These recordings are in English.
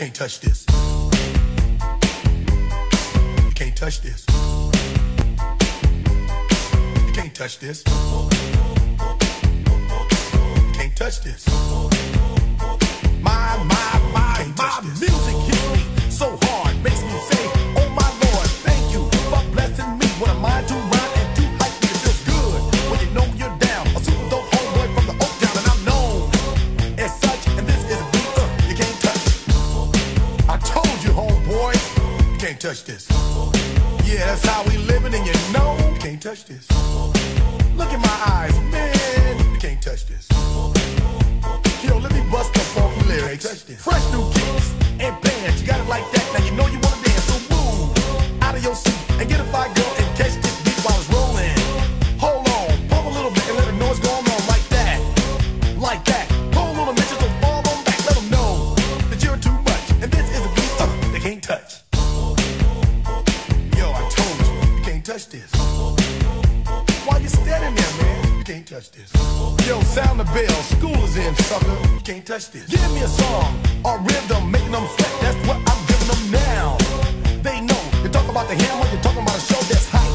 can't touch this. You can't touch this. You can't touch this. You can't touch this. My, my, my, my music can't touch this. Yeah, that's how we living, and you know you can't touch this. Look in my eyes, man, you can't touch this. Yo, let me bust the funky lyrics. Fresh new kicks and bands, you got it like that. Now you know you wanna touch this. Why you standing there, man? You can't touch this. Yo, sound the bell. School is in, sucker. You can't touch this. Give me a song or rhythm, making them sweat. That's what I'm giving them now. They know. You talk about the hammer, you're talking about a show that's hyped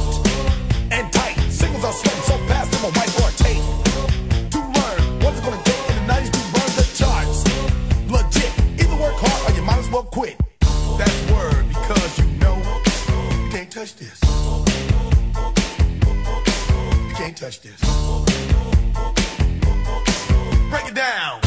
can't touch this. Break it down.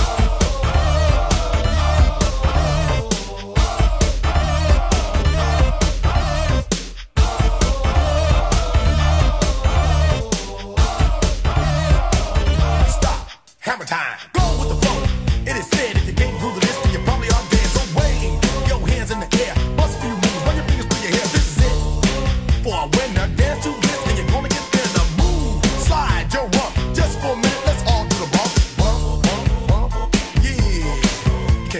Stop. Hammer time.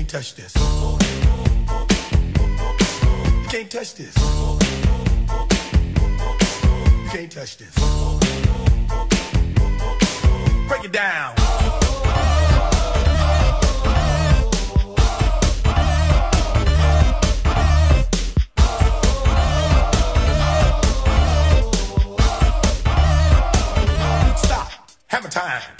Can't touch this. You can't touch this. You can't touch this. Break it down. Stop. Time. Every time